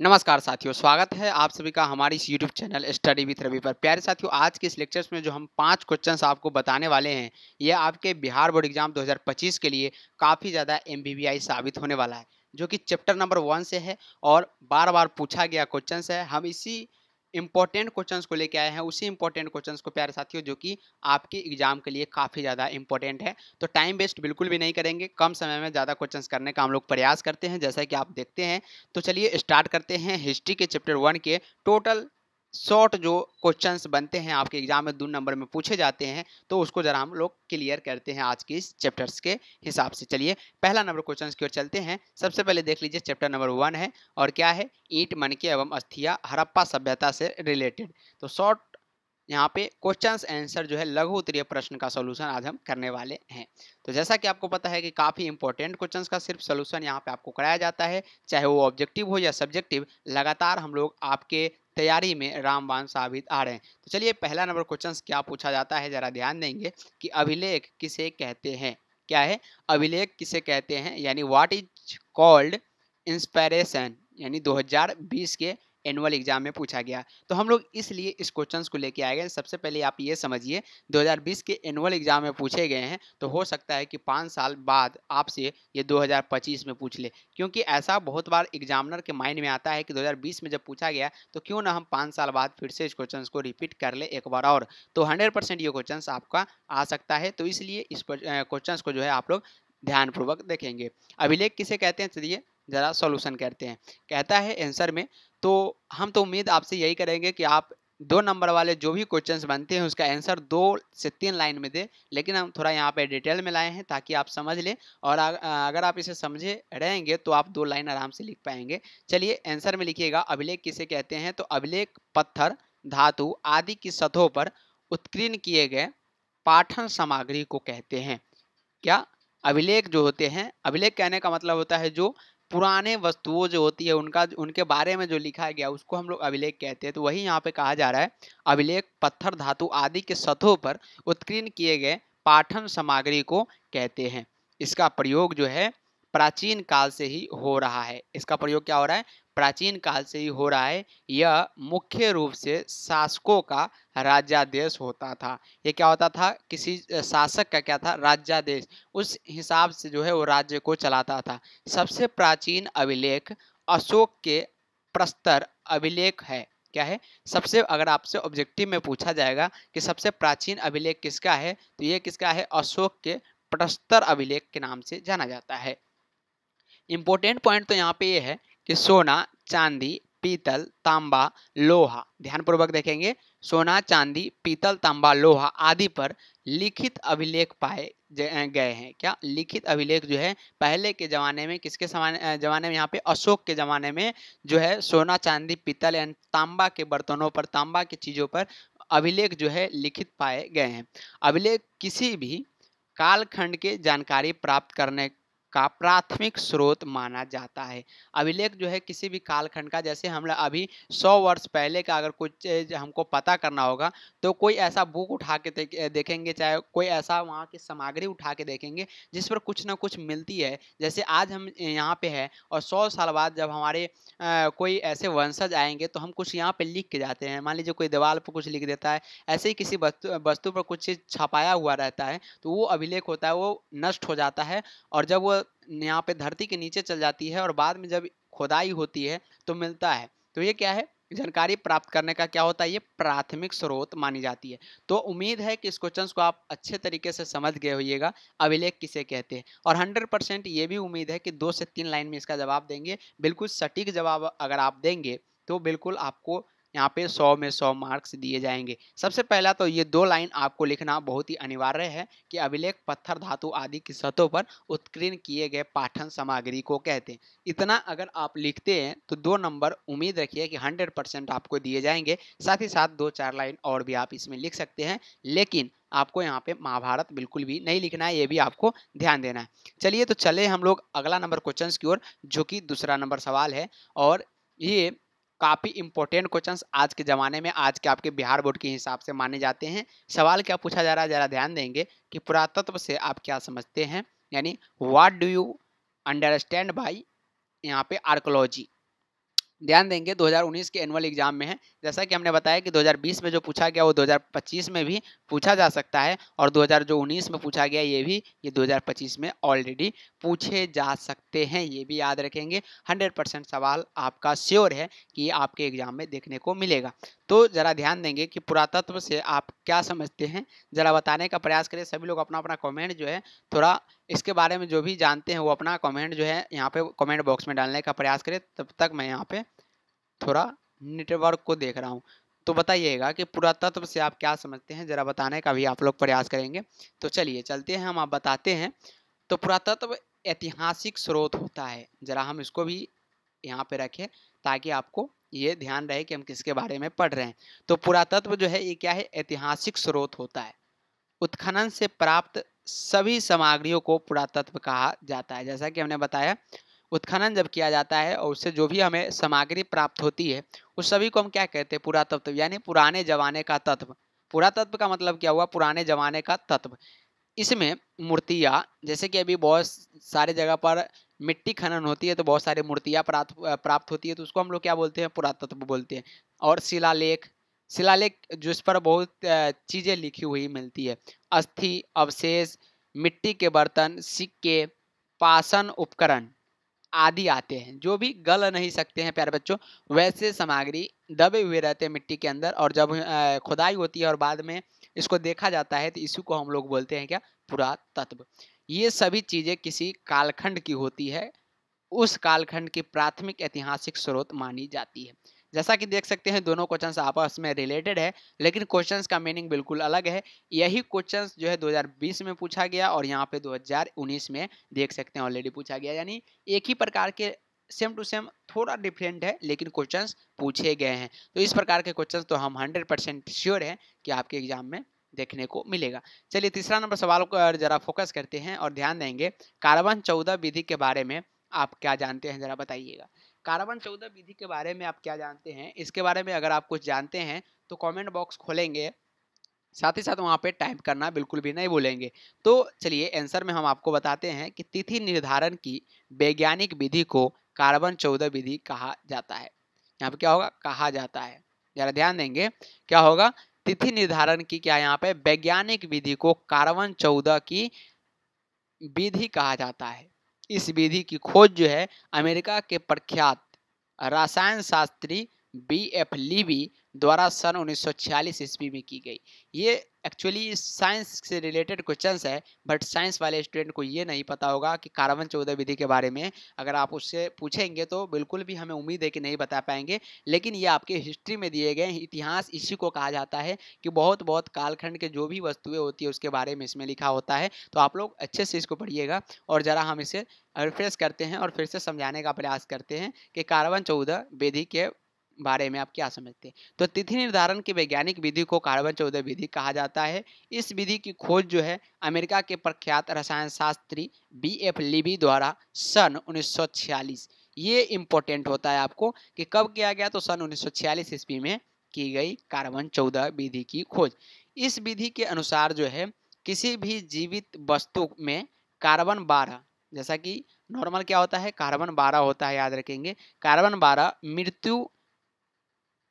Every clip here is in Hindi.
नमस्कार साथियों, स्वागत है आप सभी का हमारी इस YouTube channel study with Ravi पर। प्यारे साथियों, आज के इस लेक्चर्स में जो हम पाँच क्वेश्चंस आपको बताने वाले हैं, ये आपके बिहार बोर्ड एग्ज़ाम 2025 के लिए काफ़ी ज़्यादा एमबीबीआई साबित होने वाला है, जो कि चैप्टर नंबर वन से है और बार बार पूछा गया क्वेश्चन है। हम इसी इंपॉर्टेंट क्वेश्चंस को लेके आए हैं, उसी इंपॉर्टेंट क्वेश्चंस को प्यारे साथियों, जो कि आपके एग्ज़ाम के लिए काफ़ी ज़्यादा इंपॉर्टेंट है। तो टाइम वेस्ट बिल्कुल भी नहीं करेंगे। कम समय में ज़्यादा क्वेश्चंस करने का हम लोग प्रयास करते हैं, जैसा कि आप देखते हैं। तो चलिए स्टार्ट करते हैं हिस्ट्री के चैप्टर वन के टोटल शॉर्ट जो क्वेश्चंस बनते हैं, आपके एग्ज़ाम में दो नंबर में पूछे जाते हैं तो उसको जरा हम लोग क्लियर करते हैं आज के इस चैप्टर्स के हिसाब से। चलिए, पहला नंबर क्वेश्चंस की ओर चलते हैं। सबसे पहले देख लीजिए, चैप्टर नंबर वन है और क्या है? ईंट मनके एवं अस्थिया, हड़प्पा सभ्यता से रिलेटेड तो शॉर्ट यहाँ पे क्वेश्चंस आंसर जो है, लघु उत्तरीय प्रश्न का सोल्यूशन आज हम करने वाले हैं। तो जैसा कि आपको पता है कि काफ़ी इंपॉर्टेंट क्वेश्चंस का सिर्फ़ सोल्यूशन यहाँ पे आपको कराया जाता है, चाहे वो ऑब्जेक्टिव हो या सब्जेक्टिव लगातार हम लोग आपके तैयारी में रामबान साबित आ रहे हैं। तो चलिए, पहला नंबर क्वेश्चन क्या पूछा जाता है, जरा ध्यान देंगे कि अभिलेख किसे कहते हैं? क्या है? अभिलेख किसे कहते हैं? यानी व्हाट इज़ कॉल्ड इंस्पायरेशन यानी 2020 के एनुअल एग्ज़ाम में पूछा गया। तो हम लोग इसलिए इस क्वेश्चन को लेके आए गए सबसे पहले आप ये समझिए 2020 के एनुअल एग्ज़ाम में पूछे गए हैं तो हो सकता है कि पाँच साल बाद आपसे ये 2025 में पूछ ले। क्योंकि ऐसा बहुत बार एग्जामिनर के माइंड में आता है कि 2020 में जब पूछा गया तो क्यों ना हम पाँच साल बाद फिर से इस क्वेश्चन को रिपीट कर ले एक बार और। तो हंड्रेड ये क्वेश्चन आपका आ सकता है। तो इसलिए इस क्वेश्चन को जो है आप लोग ध्यानपूर्वक देखेंगे। अभिलेख किसे कहते हैं? चलिए ज़रा सॉल्यूशन करते हैं। कहता है आंसर में तो हम तो उम्मीद आपसे यही करेंगे कि आप दो नंबर वाले जो भी क्वेश्चंस बनते हैं, उसका आंसर दो से तीन लाइन में दे, लेकिन हम थोड़ा यहाँ पे डिटेल में लाए हैं ताकि आप समझ लें और अगर आप इसे समझे रहेंगे तो आप दो लाइन आराम से लिख पाएँगे। चलिए आंसर में लिखिएगा, अभिलेख किसे कहते हैं? तो अभिलेख, पत्थर, धातु आदि की सतहों पर उत्कीर्ण किए गए पाठन सामग्री को कहते हैं। क्या? अभिलेख जो होते हैं, अभिलेख कहने का मतलब होता है जो पुराने वस्तुओं जो होती है, उनका उनके बारे में जो लिखा गया, उसको हम लोग अभिलेख कहते हैं। तो वही यहाँ पे कहा जा रहा है, अभिलेख, पत्थर, धातु आदि के सतहों पर उत्कीर्ण किए गए पाठन सामग्री को कहते हैं। इसका प्रयोग जो है, प्राचीन काल से ही हो रहा है। इसका प्रयोग क्या हो रहा है? प्राचीन काल से ही हो रहा है। यह मुख्य रूप से शासकों का राज्यादेश होता था। ये क्या होता था? किसी शासक का क्या था? राज्यादेश। उस हिसाब से जो है वो राज्य को चलाता था। सबसे प्राचीन अभिलेख अशोक के प्रस्तर अभिलेख है। क्या है? सबसे, अगर आपसे ऑब्जेक्टिव में पूछा जाएगा कि सबसे प्राचीन अभिलेख किसका है तो ये किसका है? अशोक के प्रस्तर अभिलेख के नाम से जाना जाता है। इंपॉर्टेंट पॉइंट तो यहाँ पे ये है कि सोना, चांदी, पीतल, तांबा, लोहा। ध्यानपूर्वक देखेंगे। सोना, चांदी, पीतल, तांबा, लोहा आदि पर लिखित अभिलेख पाए गए हैं। क्या? लिखित अभिलेख जो है, पहले के ज़माने में किसके ज़माने में? यहाँ पे अशोक के ज़माने में जो है, सोना, चांदी, पीतल एंड तांबा के बर्तनों पर, तांबा की चीज़ों पर अभिलेख जो है, लिखित पाए गए हैं। अभिलेख किसी भी कालखंड के जानकारी प्राप्त करने का प्राथमिक स्रोत माना जाता है। अभिलेख जो है किसी भी कालखंड का जैसे हम अभी सौ वर्ष पहले का अगर कुछ हमको पता करना होगा तो कोई ऐसा बुक उठा के देखेंगे चाहे कोई ऐसा वहाँ की सामग्री उठा के देखेंगे जिस पर कुछ ना कुछ मिलती है। जैसे आज हम यहाँ पे है और सौ साल बाद जब हमारे आ, कोई ऐसे वंशज आएँगे तो हम कुछ यहाँ पे लिख के जाते हैं। मान लीजिए कोई दीवार पर कुछ लिख देता है ऐसे ही किसी वस्तु वस्तु पर कुछ चीज़ छपाया हुआ रहता है तो वो अभिलेख होता है वो नष्ट हो जाता है और जब वो यहाँ पे धरती के नीचे चल जाती है और बाद में जब खुदाई होती है तो मिलता है। तो ये क्या है? जानकारी प्राप्त करने का क्या होता है? ये प्राथमिक स्रोत मानी जाती है। तो उम्मीद है कि इस क्वेश्चन को आप अच्छे तरीके से समझ गए होइएगा। अभिलेख किसे कहते हैं? और 100 परसेंट ये भी उम्मीद है कि दो से तीन लाइन में इसका जवाब देंगे। बिल्कुल सटीक जवाब अगर आप देंगे तो बिल्कुल आपको यहाँ पे सौ में सौ मार्क्स दिए जाएँगे। सबसे पहला तो ये दो लाइन आपको लिखना बहुत ही अनिवार्य है कि अभिलेख, पत्थर, धातु आदि की सतहों पर उत्कीर्ण किए गए पाठन सामग्री को कहते हैं। इतना अगर आप लिखते हैं तो दो नंबर उम्मीद रखिए कि हंड्रेड परसेंट आपको दिए जाएँगे। साथ ही साथ दो चार लाइन और भी आप इसमें लिख सकते हैं, लेकिन आपको यहाँ पे महाभारत बिल्कुल भी नहीं लिखना है, ये भी आपको ध्यान देना है। चलिए तो चले हम लोग अगला नंबर क्वेश्चन की ओर, जो कि दूसरा नंबर सवाल है, और ये काफ़ी इंपॉर्टेंट क्वेश्चंस आज के ज़माने में, आज के आपके बिहार बोर्ड के हिसाब से माने जाते हैं। सवाल क्या पूछा जा रहा है, ज़रा ध्यान देंगे कि पुरातत्व से आप क्या समझते हैं। यानी what do you understand by यहाँ पे आर्कोलॉजी ध्यान देंगे 2019 के एनुअल एग्ज़ाम में है। जैसा कि हमने बताया कि 2020 में जो पूछा गया, वो 2025 में भी पूछा जा सकता है और 2019 में पूछा गया, ये भी, ये 2025 में ऑलरेडी पूछे जा सकते हैं, ये भी याद रखेंगे। 100 परसेंट सवाल आपका श्योर है कि आपके एग्ज़ाम में देखने को मिलेगा। तो ज़रा ध्यान देंगे कि पुरातत्व से आप क्या समझते हैं? ज़रा बताने का प्रयास करें। सभी लोग अपना अपना कॉमेंट जो है, थोड़ा इसके बारे में जो भी जानते हैं, वो अपना कमेंट जो है, यहाँ पे कमेंट बॉक्स में डालने का प्रयास करें। तब तक मैं यहाँ पे थोड़ा नेटवर्क को देख रहा हूँ। तो बताइएगा कि पुरातत्व से आप क्या समझते हैं? ज़रा बताने का भी आप लोग प्रयास करेंगे। तो चलिए, चलते हैं, हम आप बताते हैं। तो पुरातत्व ऐतिहासिक स्रोत होता है। ज़रा हम इसको भी यहाँ पे रखें ताकि आपको ये ध्यान रहे कि हम किसके बारे में पढ़ रहे हैं। तो पुरातत्व जो है, ये क्या है? ऐतिहासिक स्रोत होता है। उत्खनन से प्राप्त सभी सामग्रियों को पुरातत्व कहा जाता है। जैसा कि हमने बताया, उत्खनन जब किया जाता है और उससे जो भी हमें सामग्री प्राप्त होती है, उस सभी को हम क्या कहते हैं? पुरातत्व, यानी पुराने जमाने का तत्व। पुरातत्व का मतलब क्या हुआ? पुराने जमाने का तत्व। इसमें मूर्तियाँ, जैसे कि अभी बहुत सारे जगह पर मिट्टी खनन होती है तो बहुत सारी मूर्तियाँ प्राप्त प्राप्त होती है तो उसको हम लोग क्या बोलते हैं? पुरातत्व बोलते हैं। और शिलालेख शिलालेख जिस पर बहुत चीज़ें लिखी हुई मिलती है। अस्थि, अवशेष, मिट्टी के बर्तन, सिक्के पासन उपकरण आदि आते हैं। जो भी गल नहीं सकते हैं, प्यारे बच्चों, वैसे सामग्री दबे हुए रहते हैं मिट्टी के अंदर और जब खुदाई होती है और बाद में इसको देखा जाता है तो इसी को हम लोग बोलते हैं क्या? पुरातत्व। ये सभी चीज़ें किसी कालखंड की होती है। उस कालखंड की प्राथमिक ऐतिहासिक स्रोत मानी जाती है। जैसा कि देख सकते हैं, दोनों क्वेश्चंस आपस में रिलेटेड है, लेकिन क्वेश्चंस का मीनिंग बिल्कुल अलग है। यही क्वेश्चंस जो है 2020 में पूछा गया और यहाँ पे 2019 में देख सकते हैं ऑलरेडी पूछा गया। यानी एक ही प्रकार के सेम टू सेम थोड़ा डिफरेंट है, लेकिन क्वेश्चन पूछे गए हैं। तो इस प्रकार के क्वेश्चन तो हम हंड्रेड परसेंट श्योर हैं कि आपके एग्ज़ाम में देखने को मिलेगा। चलिए तीसरा नंबर सवाल को जरा फोकस करते हैं और ध्यान देंगे। कार्बन चौदह विधि के बारे में आप क्या जानते हैं? जरा बताइएगा। कार्बन चौदह विधि के बारे में आप क्या जानते हैं? इसके बारे में अगर आप कुछ जानते हैं तो कमेंट बॉक्स खोलेंगे। साथ ही साथ वहाँ पे टाइप करना बिल्कुल भी नहीं भूलेंगे। तो चलिए आंसर में हम आपको बताते हैं कि तिथि निर्धारण की वैज्ञानिक विधि को कार्बन चौदह विधि कहा जाता है। यहाँ पे क्या होगा? कहा जाता है। जरा ध्यान देंगे। क्या होगा? तिथि निर्धारण की क्या यहाँ पे? वैज्ञानिक विधि को कार्बन चौदह की विधि कहा जाता है। इस विधि की खोज जो है अमेरिका के प्रख्यात रसायन शास्त्री बी एफ़ लीवी द्वारा सन 1946 ईस्वी में की गई। ये एक्चुअली साइंस से रिलेटेड क्वेश्चंस है बट साइंस वाले स्टूडेंट को ये नहीं पता होगा कि कार्बन चौदह विधि के बारे में अगर आप उससे पूछेंगे तो बिल्कुल भी हमें उम्मीद है कि नहीं बता पाएँगे, लेकिन ये आपके हिस्ट्री में दिए गए इतिहास इसी को कहा जाता है कि बहुत बहुत कालखंड के जो भी वस्तुएँ होती है उसके बारे में इसमें लिखा होता है। तो आप लोग अच्छे से इसको पढ़िएगा और ज़रा हम इसे रिफ्रेश करते हैं और फिर से समझाने का प्रयास करते हैं कि कार्बन चौदह विधि के बारे में आप क्या समझते हैं? तो तिथि निर्धारण की वैज्ञानिक विधि को कार्बन चौदह विधि कहा जाता है। इस विधि की खोज जो है, अमेरिका के प्रख्यात रसायन शास्त्री बी एफ़ लिबी द्वारा सन 1946 ये इम्पोर्टेंट होता है आपको कि कब किया गया तो सन 1946 ईस्वी में की गई कार्बन चौदह विधि की खोज। इस विधि के अनुसार जो है, किसी भी जीवित वस्तु में कार्बन बारह, जैसा कि नॉर्मल क्या होता है? कार्बन बारह होता है, याद रखेंगे। कार्बन बारह मृत्यु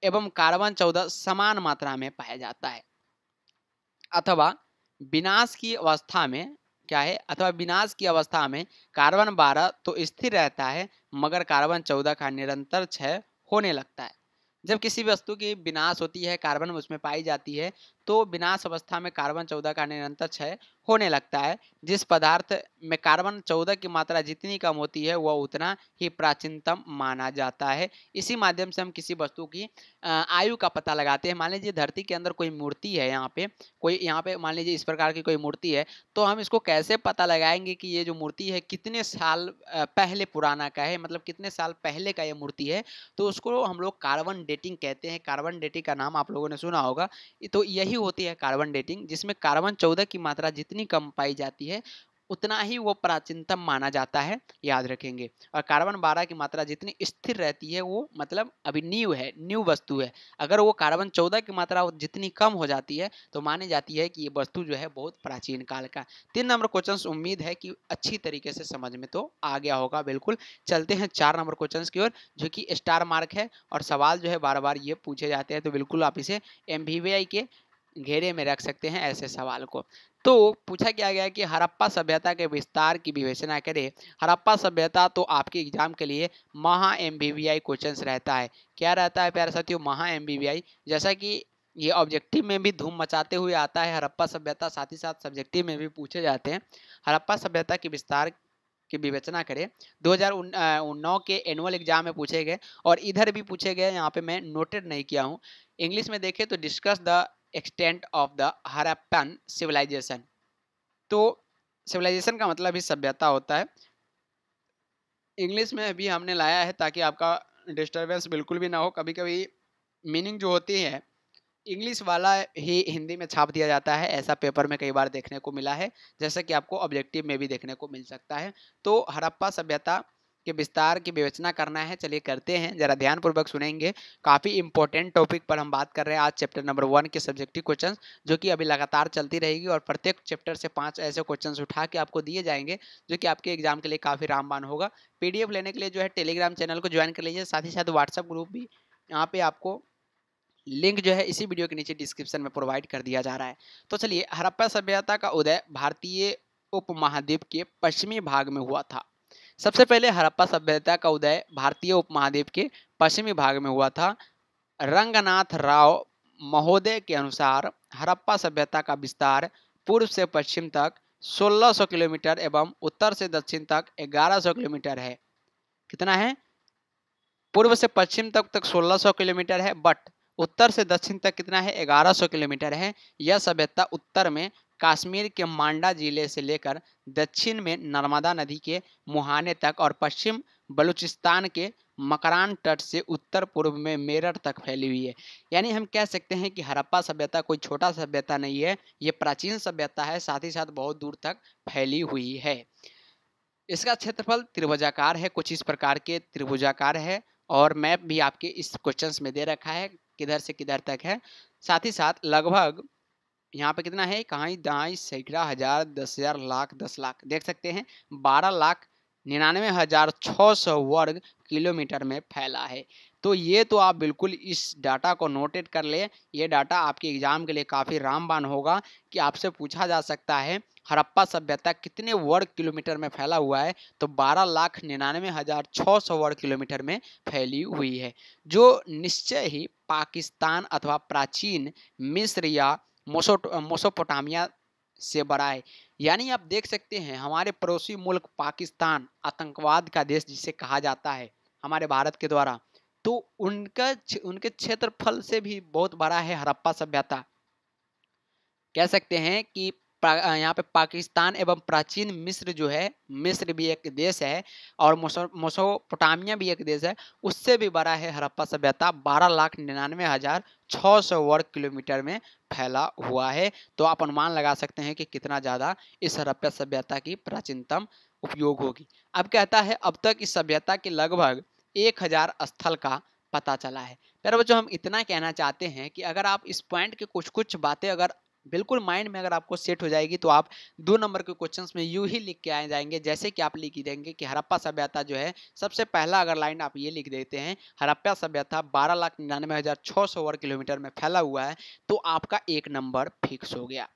एवं कार्बन चौदह समान मात्रा में पाया जाता है। अथवा विनाश की अवस्था में क्या है? अथवा विनाश की अवस्था में कार्बन बारह तो स्थिर रहता है, मगर कार्बन चौदह का निरंतर क्षय होने लगता है। जब किसी वस्तु की विनाश होती है, कार्बन उसमें पाई जाती है तो विनाश अवस्था में कार्बन चौदह का निरंतर क्षय होने लगता है। जिस पदार्थ में कार्बन चौदह की मात्रा जितनी कम होती है, वह उतना ही प्राचीनतम माना जाता है। इसी माध्यम से हम किसी वस्तु की आयु का पता लगाते हैं। मान लीजिए धरती के अंदर कोई मूर्ति है यहाँ पे, कोई यहाँ पे मान लीजिए इस प्रकार की कोई मूर्ति है तो हम इसको कैसे पता लगाएँगे कि ये जो मूर्ति है कितने साल पहले पुराना का है मतलब कितने साल पहले का ये मूर्ति है? तो उसको हम लोग कार्बन डेटिंग कहते हैं। कार्बन डेटिंग का नाम आप लोगों ने सुना होगा। तो यही होती है कार्बन डेटिंग जिसमें कार्बन चौदह की मात्रा जितनी कम पाई जाती है, उतना ही वो प्राचीनतम माना जाता है, याद रखेंगे। और कार्बन बारह की मात्रा जितनी स्थिर रहती है, वो मतलब अभी न्यू है न्यू वस्तु है। अगर वो कार्बन चौदह की मात्रा जितनी कम हो जाती है तो मानी जाती है कि ये वस्तु जो है बहुत प्राचीन काल का। तीन नंबर क्वेश्चन उम्मीद है कि अच्छी तरीके से समझ में तो आ गया होगा, बिल्कुल। चलते हैं चार नंबर क्वेश्चन की ओर, जो कि स्टार मार्क है, और सवाल जो है बार बार ये पूछे जाते हैं तो बिल्कुल आप इसे एम के घेरे में रख सकते हैं ऐसे सवाल को। तो पूछा क्या गया कि हड़प्पा सभ्यता के विस्तार की विवेचना करें। हड़प्पा सभ्यता तो आपके एग्ज़ाम के लिए महा एम क्वेश्चन रहता है। क्या रहता है प्यारे साथियों? महा एमबीवीआई जैसा कि ये ऑब्जेक्टिव में भी धूम मचाते हुए आता है हड़प्पा सभ्यता साथ ही साथ सब्जेक्टिव में भी पूछे जाते हैं। हड़प्पा सभ्यता के विस्तार की विवेचना करें। 2009 के एनुअल एग्ज़ाम में पूछे गए और इधर भी पूछे गए। यहाँ पे मैं नोटेड नहीं किया हूँ। इंग्लिश में देखें तो discuss the extent of the Harappan civilisation तो सिविलाइजेशन का मतलब ही सभ्यता होता है। इंग्लिश में भी हमने लाया है ताकि आपका डिस्टर्बेंस बिल्कुल भी ना हो। कभी कभी मीनिंग जो होती है इंग्लिश वाला ही हिंदी में छाप दिया जाता है। ऐसा पेपर में कई बार देखने को मिला है। जैसा कि आपको ऑब्जेक्टिव में भी देखने को मिल सकता है। तो हड़प्पा सभ्यता के विस्तार की विवेचना करना है। चलिए करते हैं, जरा ध्यानपूर्वक सुनेंगे। काफ़ी इंपॉर्टेंट टॉपिक पर हम बात कर रहे हैं आज चैप्टर नंबर वन के सब्जेक्टिव क्वेश्चन जो कि अभी लगातार चलती रहेगी और प्रत्येक चैप्टर से पाँच ऐसे क्वेश्चन उठा के आपको दिए जाएँगे, जो कि आपके एग्ज़ाम के लिए काफ़ी रामबान होगा। पीडीएफ लेने के लिए जो है टेलीग्राम चैनल को ज्वाइन कर लीजिए, साथ ही साथ व्हाट्सअप ग्रुप भी यहाँ पे आपको लिंक जो है इसी वीडियो के नीचे डिस्क्रिप्शन में प्रोवाइड कर दिया जा रहा है। तो चलिए हड़प्पा सभ्यता का उदय भारतीय उपमहाद्वीप के पश्चिमी भाग में हुआ था। सबसे पहले हड़प्पा सभ्यता का उदय भारतीय उपमहाद्वीप के पश्चिमी भाग में हुआ था। रंगनाथ राव महोदय के अनुसार हड़प्पा सभ्यता का विस्तार पूर्व से पश्चिम तक 1600 किलोमीटर एवं उत्तर से दक्षिण तक 1100 किलोमीटर है। कितना है? पूर्व से पश्चिम तक तक 1600 किलोमीटर है बट उत्तर से दक्षिण तक कितना है? 1100 किलोमीटर है। यह सभ्यता उत्तर में कश्मीर के मांडा ज़िले से लेकर दक्षिण में नर्मदा नदी के मुहाने तक और पश्चिम बलूचिस्तान के मकरान तट से उत्तर पूर्व में मेरठ तक फैली हुई है। यानी हम कह सकते हैं कि हड़प्पा सभ्यता कोई छोटा सभ्यता नहीं है, ये प्राचीन सभ्यता है, साथ ही साथ बहुत दूर तक फैली हुई है। इसका क्षेत्रफल त्रिभुजाकार है, कुछ इस प्रकार के त्रिभुजाकार है और मैप भी आपके इस क्वेश्चन में दे रखा है, किधर से किधर तक है। साथ ही साथ लगभग यहाँ पे कितना है? कहाँ दाई सैकड़ा हज़ार, दस हज़ार, लाख, दस लाख। देख सकते हैं, बारह लाख निन्यानवे हज़ार छः सौ वर्ग किलोमीटर में फैला है। तो ये तो आप बिल्कुल इस डाटा को नोटेड कर ले। ये डाटा आपके एग्ज़ाम के लिए काफ़ी रामबान होगा कि आपसे पूछा जा सकता है, हड़प्पा सभ्यता कितने वर्ग किलोमीटर में फैला हुआ है? तो बारह लाख निन्यानवे हज़ार छः सौ वर्ग किलोमीटर में फैली हुई है। जो निश्चय ही पाकिस्तान अथवा प्राचीन मिस्र या मोसो, मोसोपोटामिया से बड़ा है। यानी आप देख सकते हैं, हमारे पड़ोसी मुल्क पाकिस्तान आतंकवाद का देश जिसे कहा जाता है, हमारे भारत के द्वारा। तो उनका उनके क्षेत्रफल से भी बहुत बड़ा है हड़प्पा सभ्यता। कह सकते हैं कि यहाँ पे पाकिस्तान एवं प्राचीन मिस्र जो है, मिस्र भी एक देश है और मोसोपोटामिया भी एक देश है, उससे भी बड़ा है हड़प्पा सभ्यता, बारह लाख निन्यानवे हज़ार छः सौ वर्ग किलोमीटर में फैला हुआ है। तो आप अनुमान लगा सकते हैं कि कितना ज़्यादा इस हड़प्पा सभ्यता की प्राचीनतम उपयोग होगी। अब कहता है, अब तक इस सभ्यता के लगभग एक हज़ार स्थल का पता चला है। पर बच्चों हम इतना कहना चाहते हैं कि अगर आप इस पॉइंट के कुछ कुछ बातें अगर बिल्कुल माइंड में अगर आपको सेट हो जाएगी तो आप दो नंबर के क्वेश्चंस में यू ही लिख के आए जाएँगे, जैसे कि आप लिख देंगे कि हरप्पा सभ्यता जो है, सबसे पहला अगर लाइन आप ये लिख देते हैं, हरप्पा सभ्यता बारह लाख निन्यानवे हज़ार छः सौ वर्ग किलोमीटर में फैला हुआ है तो आपका एक नंबर फिक्स हो गया।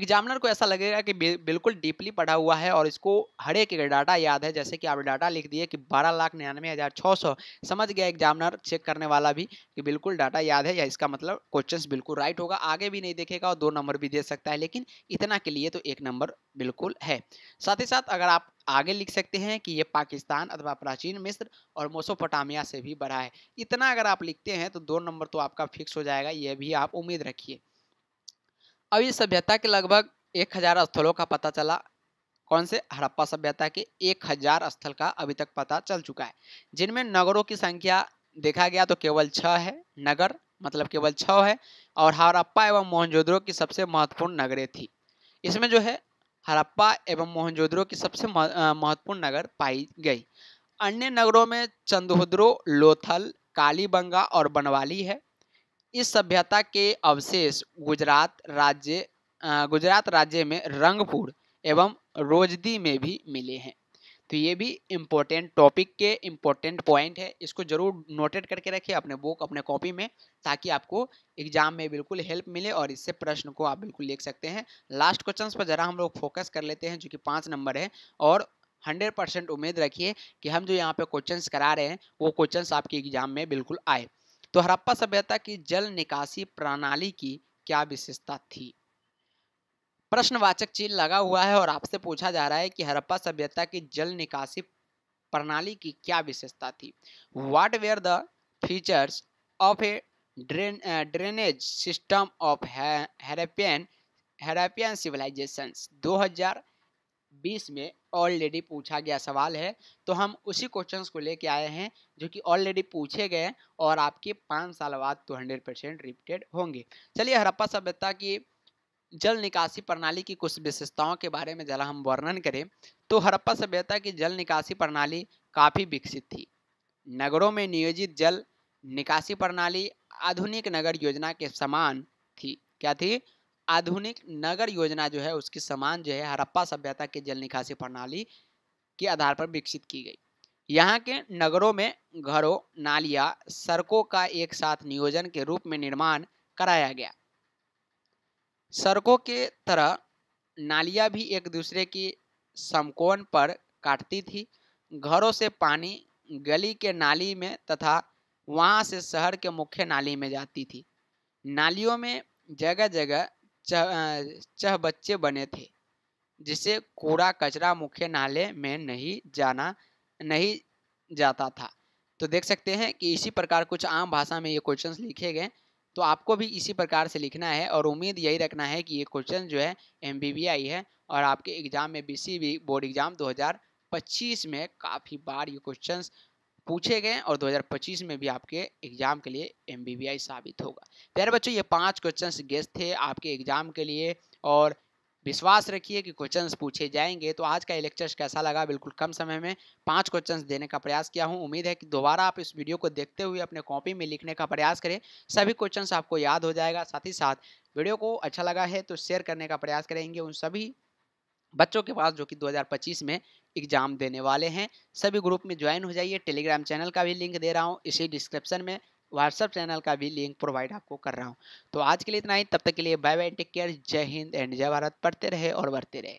एग्जामिनर को ऐसा लगेगा कि बिल्कुल डीपली पढ़ा हुआ है और इसको हर एक डाटा याद है, जैसे कि आप डाटा लिख दिए कि बारह लाख निन्यानवे हज़ार छः सौ। समझ गया एग्जामिनर चेक करने वाला भी कि बिल्कुल डाटा याद है या इसका मतलब क्वेश्चंस बिल्कुल राइट होगा। आगे भी नहीं देखेगा और दो नंबर भी दे सकता है, लेकिन इतना के लिए तो एक नंबर बिल्कुल है। साथ ही साथ अगर आप आगे लिख सकते हैं कि ये पाकिस्तान अथवा प्राचीन मिस्र और मोसोपोटामिया से भी बड़ा है। इतना अगर आप लिखते हैं तो दो नंबर तो आपका फिक्स हो जाएगा, ये भी आप उम्मीद रखिए। अब इस सभ्यता के लगभग एक हज़ार स्थलों का पता चला। कौन से? हड़प्पा सभ्यता के एक हज़ार स्थल का अभी तक पता चल चुका है। जिनमें नगरों की संख्या देखा गया तो केवल छह है। नगर मतलब केवल छह है और हड़प्पा एवं मोहनजोदड़ो की सबसे महत्वपूर्ण नगरें थी। इसमें जो है, हड़प्पा एवं मोहनजोदड़ो की सबसे महत्वपूर्ण नगर पाई गई। अन्य नगरों में चंदोद्रो लोथल, कालीबंगा और बनवाली है। इस सभ्यता के अवशेष गुजरात राज्य गुजरात राज्य में रंगपुर एवं रोजदी में भी मिले हैं। तो ये भी इम्पोर्टेंट टॉपिक के इम्पोर्टेंट पॉइंट है। इसको ज़रूर नोटेट करके रखिए अपने बुक अपने कॉपी में, ताकि आपको एग्ज़ाम में बिल्कुल हेल्प मिले और इससे प्रश्न को आप बिल्कुल लिख सकते हैं। लास्ट क्वेश्चन पर जरा हम लोग फोकस कर लेते हैं, जो कि पाँच नंबर है। और हंड्रेड परसेंट उम्मीद रखिए कि हम जो यहाँ पे क्वेश्चंस करा रहे हैं, वो क्वेश्चंस आपके एग्ज़ाम में बिल्कुल आए। तो हड़प्पा सभ्यता की जल निकासी प्रणाली की क्या विशेषता थी? प्रश्नवाचक चिन्ह लगा हुआ है और आपसे पूछा जा रहा है कि हड़प्पा सभ्यता की जल निकासी प्रणाली की क्या विशेषता थी? What were the features of a drain drainage system of Harappan Harappan civilisation 2020 में ऑलरेडी पूछा गया सवाल है तो हम उसी क्वेश्चंस को लेके आए हैं, जो कि ऑलरेडी पूछे गए और आपके पाँच साल बाद तो हंड्रेड परसेंट रिपीटेड होंगे। चलिए हड़प्पा सभ्यता की जल निकासी प्रणाली की कुछ विशेषताओं के बारे में जरा हम वर्णन करें तो हड़प्पा सभ्यता की जल निकासी प्रणाली काफ़ी विकसित थी। नगरों में नियोजित जल निकासी प्रणाली आधुनिक नगर योजना के समान थी। क्या थी? आधुनिक नगर योजना जो है, उसकी समान जो है, हड़प्पा सभ्यता की जल निकासी प्रणाली के आधार पर विकसित की गई। यहाँ के नगरों में घरों, नालियाँ, सड़कों का एक साथ नियोजन के रूप में निर्माण कराया गया। सड़कों के तरह नालियाँ भी एक दूसरे की समकोण पर काटती थी। घरों से पानी गली के नाली में तथा वहाँ से शहर के मुख्य नाली में जाती थी। नालियों में जगह जगह चह चह बच्चे बने थे, जिसे कूड़ा कचरा मुख्य नाले में नहीं जाना, नहीं जाता था। तो देख सकते हैं कि इसी प्रकार कुछ आम भाषा में ये क्वेश्चंस लिखे गए। तो आपको भी इसी प्रकार से लिखना है और उम्मीद यही रखना है कि ये क्वेश्चन जो है एम है और आपके एग्ज़ाम में बी बोर्ड एग्ज़ाम 2025 में काफ़ी बार ये क्वेश्चंस पूछे गए और 2025 में भी आपके एग्ज़ाम के लिए एमबीबीआई साबित होगा। प्यारे बच्चों, ये पाँच क्वेश्चंस गेस्ट थे आपके एग्ज़ाम के लिए और विश्वास रखिए कि क्वेश्चंस पूछे जाएँगे। तो आज का ये लेक्चर कैसा लगा? बिल्कुल कम समय में पाँच क्वेश्चंस देने का प्रयास किया हूँ। उम्मीद है कि दोबारा आप इस वीडियो को देखते हुए अपने कॉपी में लिखने का प्रयास करें। सभी क्वेश्चन आपको याद हो जाएगा। साथ ही साथ वीडियो को अच्छा लगा है तो शेयर करने का प्रयास करेंगे उन सभी बच्चों के पास जो कि 2025 में एग्ज़ाम देने वाले हैं। सभी ग्रुप में ज्वाइन हो जाइए। टेलीग्राम चैनल का भी लिंक दे रहा हूँ। इसी डिस्क्रिप्शन में व्हाट्सअप चैनल का भी लिंक प्रोवाइड आपको कर रहा हूँ। तो आज के लिए इतना ही। तब तक के लिए बाय बाय टेक केयर। जय हिंद एंड जय भारत। पढ़ते रहे और बढ़ते रहे।